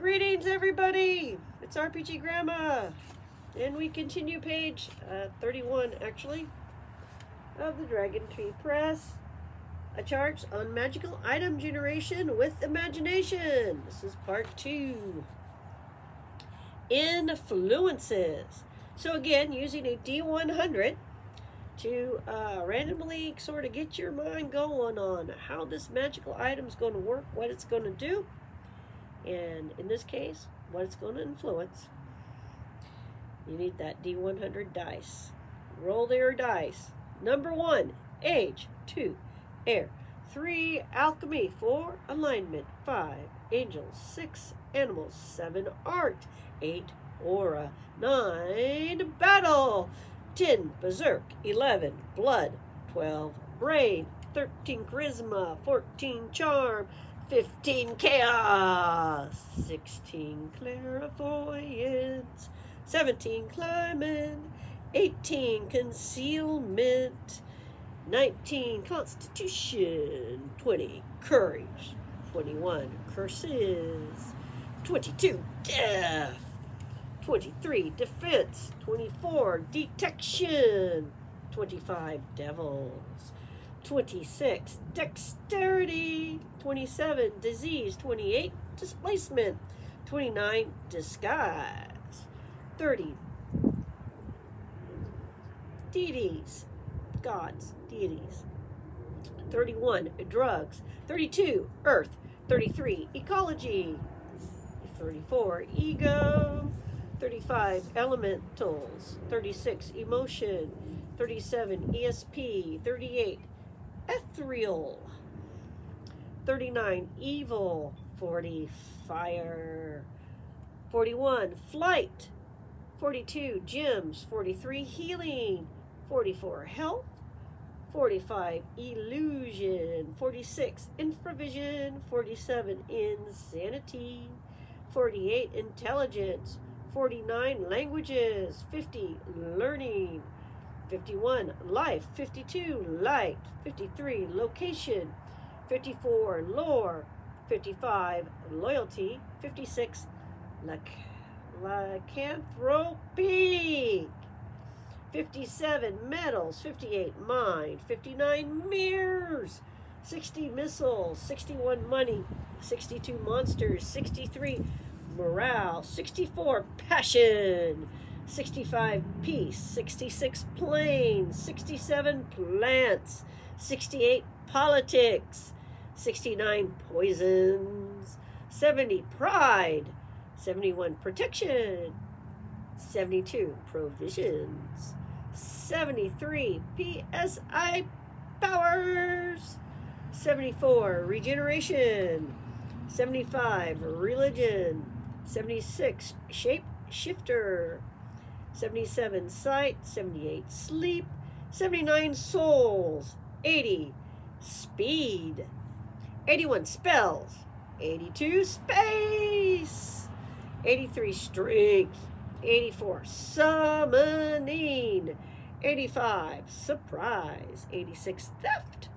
Greetings, everybody! It's RPG Grandma, and we continue page uh, 31, actually, of the Dragon Tree Press. A chart on magical item generation with imagination. This is part two. Influences. So again, using a D100 to uh, randomly sort of get your mind going on how this magical item is going to work, what it's going to do and in this case, what it's going to influence, you need that D100 dice. Roll their dice. Number one, age. Two, air. Three, alchemy. Four, alignment. Five, angels. Six, animals. Seven, art. Eight, aura. Nine, battle. Ten, berserk. Eleven, blood. Twelve, brain. Thirteen, charisma. Fourteen, charm. 15 chaos, 16 clairvoyance, 17 climbing, 18 concealment, 19 constitution, 20 courage, 21 curses, 22 death, 23 defense, 24 detection, 25 devils, 26 dexterity 27 disease 28 displacement 29 disguise 30 deities gods deities. 31 drugs. 32 earth. 33 ecology. 34 ego. 35 elementals. 36 emotion. 37 esp 38 ethereal. 39, evil. 40, fire. 41, flight. 42, gems. 43, healing. 44, health. 45, illusion. 46, infravision. 47, insanity. 48, intelligence. 49, languages. 50, learning. 51, life. 52, light. 53, location. 54, lore. 55, loyalty. 56, lycanthropy. 57, metals. 58, mind. 59, mirrors. 60, missiles. 61, money. 62, monsters. 63, morale. 64, passion. 65 peace, 66 planes, 67 plants, 68 politics, 69 poisons, 70 pride, 71 protection, 72 provisions, 73 PSI powers, 74 regeneration, 75 religion, 76 shape shifter, 77 sight, 78 sleep, 79 souls, 80 speed, 81 spells, 82 space, 83 strength, 84 summoning, 85 surprise, 86 theft,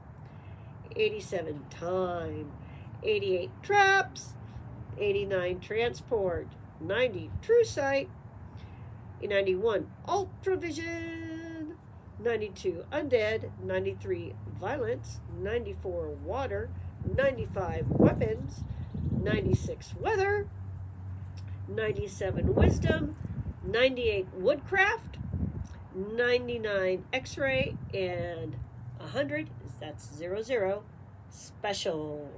87 time, 88 traps, 89 transport, 90 true sight, 91 ultravision 92 undead 93 violence 94 water 95 weapons 96 weather 97 wisdom 98 woodcraft 99 x-ray and 100 that's zero zero. Special.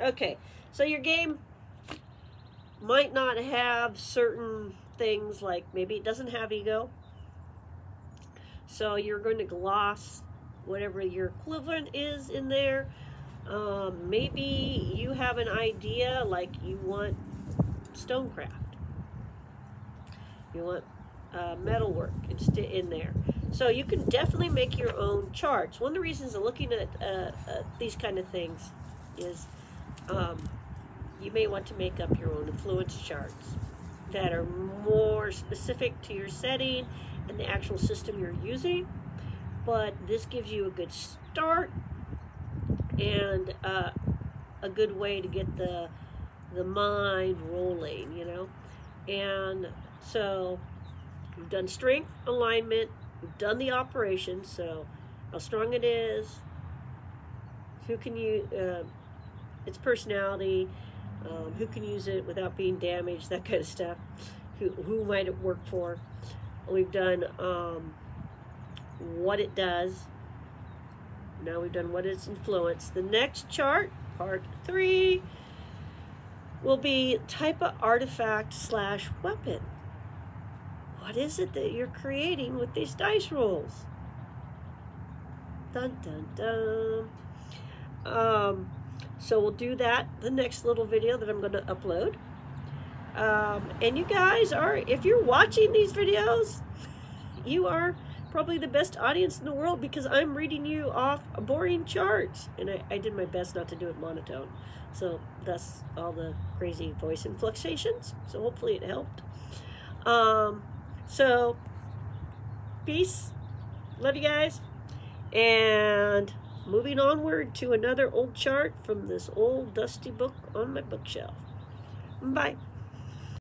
Okay. So your game might not have certain things like maybe it doesn't have ego. So you're going to gloss whatever your equivalent is in there. Um, maybe you have an idea like you want stonecraft. You want uh, metalwork in there. So you can definitely make your own charts. One of the reasons of looking at uh, uh, these kind of things is um, you may want to make up your own influence charts that are more specific to your setting and the actual system you're using. But this gives you a good start and uh, a good way to get the the mind rolling, you know. And so we've done strength, alignment, we've done the operation, so how strong it is, who can you, uh, its personality, um, who can use it without being damaged, that kind of stuff, who, who might it work for. We've done um, what it does. Now we've done what its influence. The next chart, part three, will be type of artifact slash weapon. What is it that you're creating with these dice rolls? Dun dun dun. Um, so we'll do that the next little video that I'm going to upload. Um, and you guys are, if you're watching these videos, you are probably the best audience in the world because I'm reading you off a boring chart. And I, I did my best not to do it monotone. So that's all the crazy voice inflections. So hopefully it helped. Um, so peace. Love you guys. And moving onward to another old chart from this old dusty book on my bookshelf. Bye.